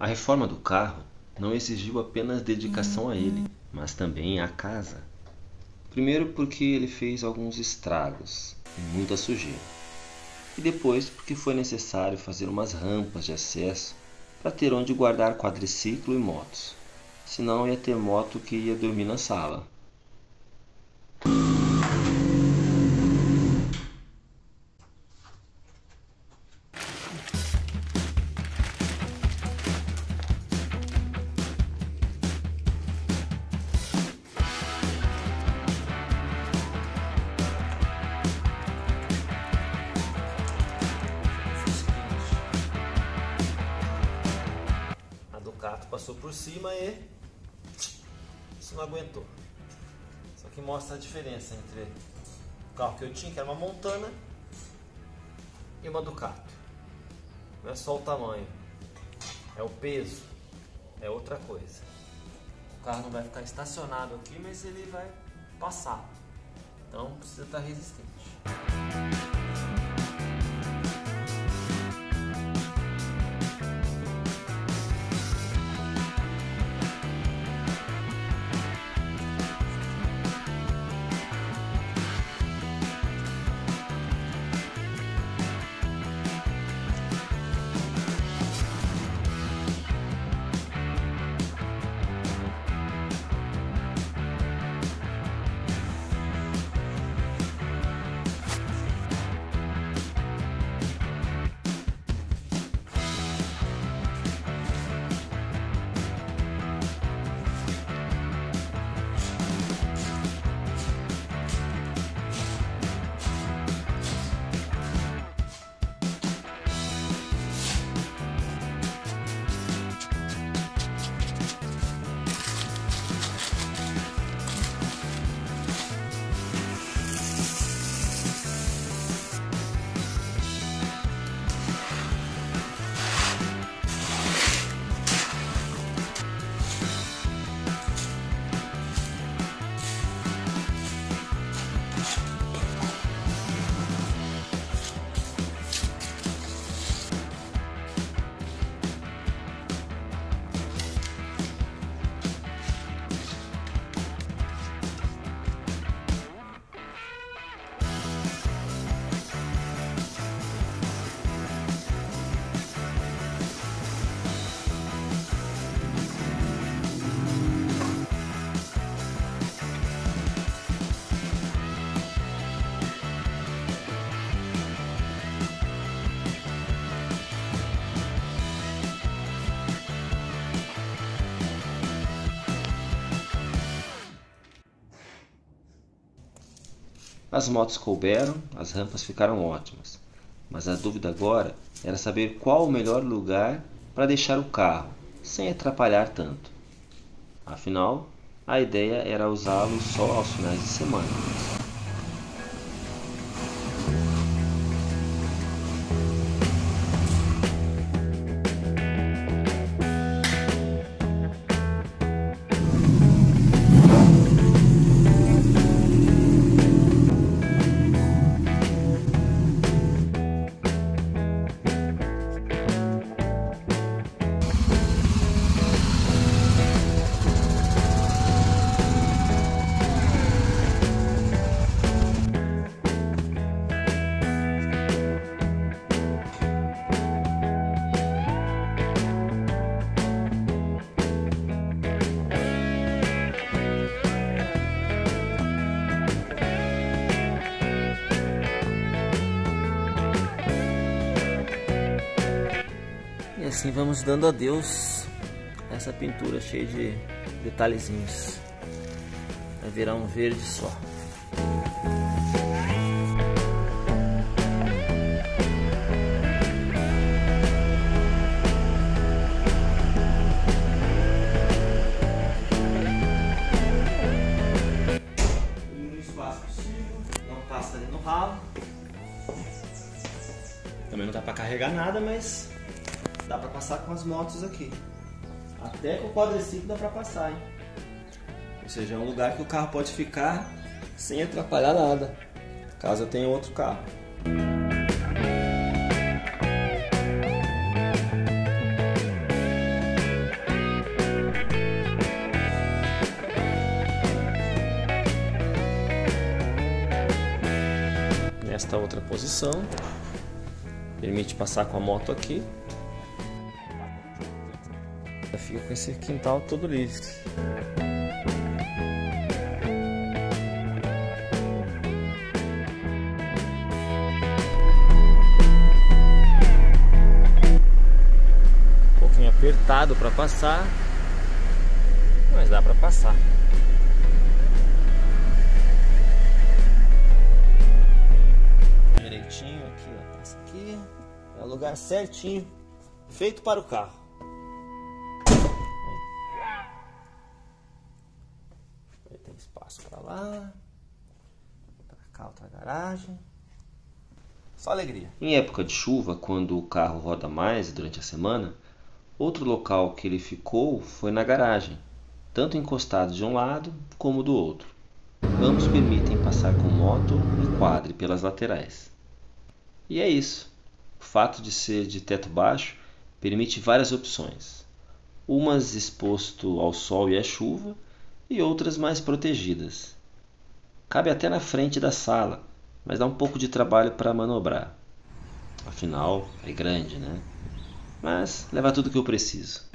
A reforma do carro não exigiu apenas dedicação a ele, mas também à casa. Primeiro porque ele fez alguns estragos e muita sujeira. E depois porque foi necessário fazer umas rampas de acesso para ter onde guardar quadriciclo e motos. Senão ia ter moto que ia dormir na sala. Passou por cima e isso não aguentou. Isso aqui mostra a diferença entre o carro que eu tinha, que era uma Montana, e uma Ducato. Não é só o tamanho, é o peso, é outra coisa. O carro não vai ficar estacionado aqui, mas ele vai passar. Então precisa estar resistente. As motos couberam, as rampas ficaram ótimas, mas a dúvida agora era saber qual o melhor lugar para deixar o carro, sem atrapalhar tanto. Afinal, a ideia era usá-lo só aos finais de semana. Assim vamos dando adeus a essa pintura cheia de detalhezinhos. Vai virar um verde só. No espaço possível, não passa ali no ralo. Também não dá pra carregar nada, mas Dá pra passar com as motos aqui. Até com o quadriciclo dá pra passar, hein? Ou seja, é um lugar que o carro pode ficar sem atrapalhar nada, caso eu tenha outro carro. Nesta outra posição, permite passar com a moto aqui. Fica com esse quintal todo livre. Um pouquinho apertado para passar, mas dá para passar. Direitinho aqui, ó, passa aqui. É o lugar certinho, feito para o carro. Espaço para lá, para cá outra garagem. Só alegria. Em época de chuva, quando o carro roda mais durante a semana, outro local que ele ficou foi na garagem, tanto encostado de um lado como do outro. Ambos permitem passar com moto e quadre pelas laterais. E é isso. O fato de ser de teto baixo permite várias opções. Umas exposto ao sol e à chuva e outras mais protegidas. Cabe até na frente da sala, mas dá um pouco de trabalho para manobrar. Afinal, é grande, né? Mas leva tudo que eu preciso.